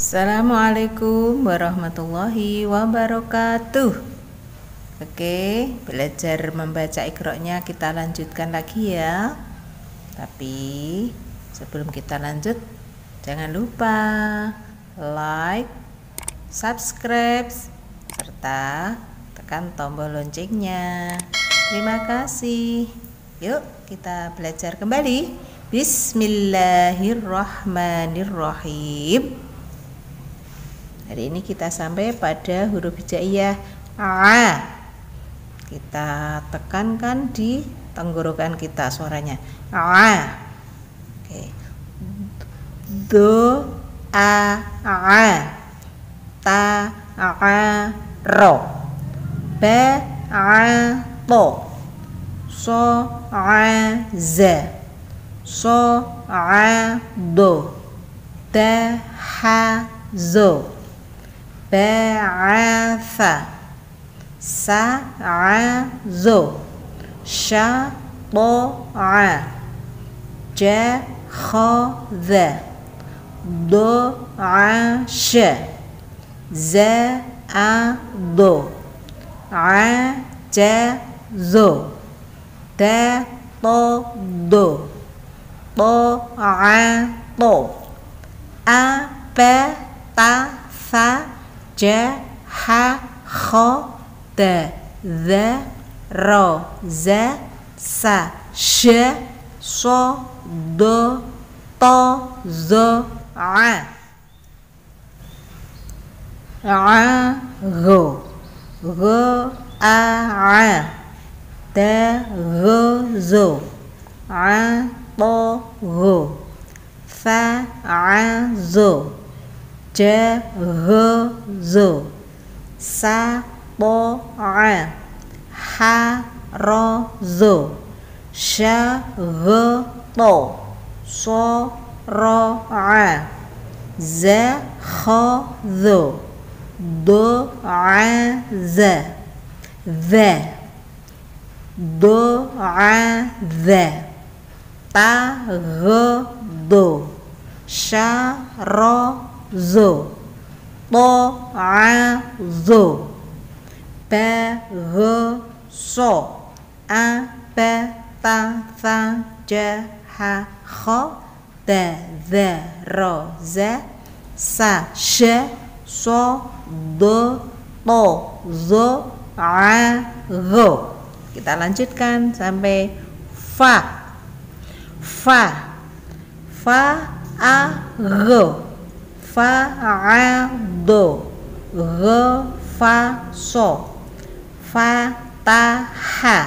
Assalamualaikum warahmatullahi wabarakatuh. Oke, belajar membaca ikroknya kita lanjutkan lagi ya. Tapi sebelum kita lanjut Jangan lupa like, subscribe, serta tekan tombol loncengnya. Terima kasih. Yuk kita belajar kembali. Bismillahirrahmanirrahim Hari ini kita sampai pada huruf hijaiyah A. Kita tekankan di tenggorokan kita suaranya. A. Oke. Do a a. Ta a ro. Ba a to. So a z. So a do. Da ha zo بعث. سعز شطع. جخذ. دعش. زعد عجز. تطد. طعط. أبتث. Ja ha kho da za ro za sa she so do to zo a a go go a a da go zo a to go fa a zo jahazu sabo'a harazu syaghato soro'a zakhadhu du'aza dha du'aza taghdu syarra zo to a zo ba g so. A ba ta tha ja ha kho. Ta za ro za sa she so do to zo a go kita lanjutkan sampai fa. Fa. Fa a go Fa al do, go fa so, fa ta ha,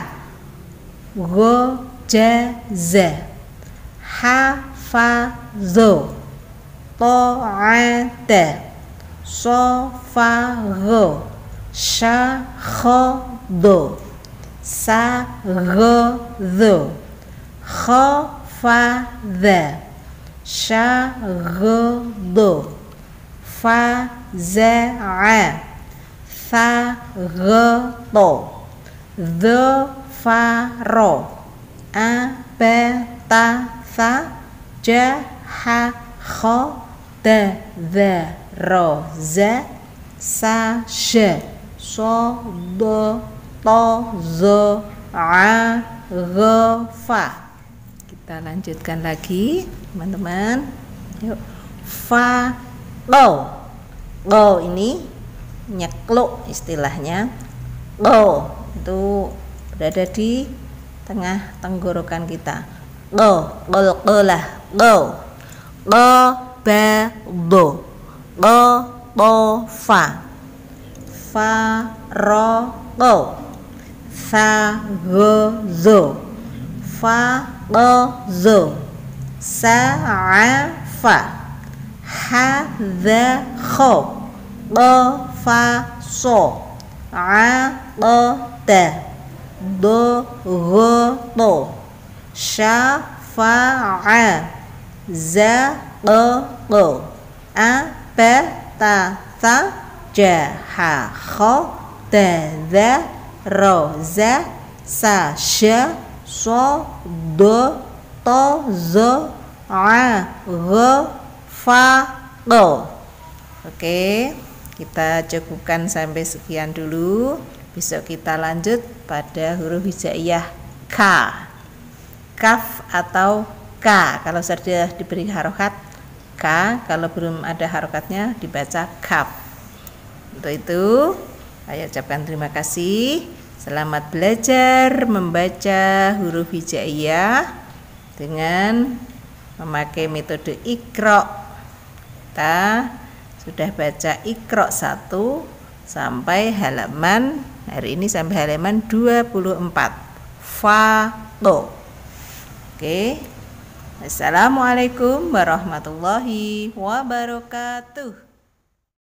go je ze, ha fa do, to an te, so fa fa'ado ghafaso fataha do, sa to'ate do, shakhodo fa khofada Chargando. Fazer. Fardo. The faro. Apetaza. Jahajo. De verose. Sache. Sodo. To. Zo. A. Gơ. Phạt. Kita lanjutkan lagi teman-teman. Yuk fa go go ini nyekluk istilahnya. Go itu berada di tengah tenggorokan kita. Go go go lah go go ba do go to fa. Fa ro go fa go zo. Fa go zo sa fa ha dha kho ba fa so a ba ta do go to sha fa a za ba go a ba ta ta ja ha kho ta dha ro za sa sha so do to zo a g fa do Oke, kita cukupkan sampai sekian dulu. Besok kita lanjut pada huruf hijaiyah K. Kaf atau K. Kalau sudah diberi harokat K, kalau belum ada harokatnya dibaca kaf. Untuk itu, saya ucapkan terima kasih. Selamat belajar membaca huruf hijaiyah dengan memakai metode ikro. Kita sudah baca ikro 1 sampai halaman hari ini sampai halaman 24. Fado. Oke. Assalamualaikum warahmatullahi wabarakatuh.